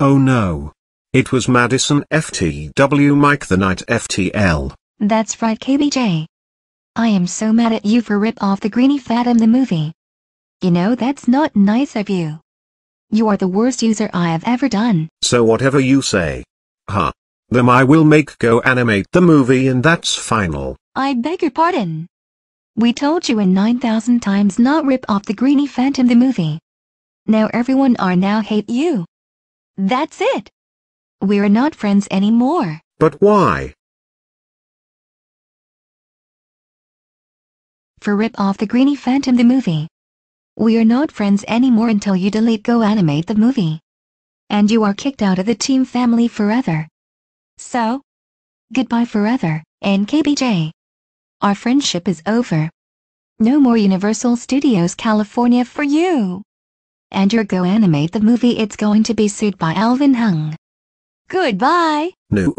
Oh no. It was Madison FTW Mike the Knight FTL. That's right KBJ. I am so mad at you for rip off the Greenie Phantom the movie. You know that's not nice of you. You are the worst user I have ever done. So whatever you say. Huh. Them I will make go animate the movie and that's final. I beg your pardon. We told you in 9,000 times not rip off the Greenie Phantom the movie. Now everyone are now hate you. That's it. We're not friends anymore. But why? For rip off the Greeny Phantom the movie. We are not friends anymore until you delete Go Animate the movie. And you are kicked out of the team family forever. So, goodbye forever, NKBJ. Our friendship is over. No more Universal Studios California for you and you're go animate the movie it's going to be sued by Alvin Hung. Goodbye. No.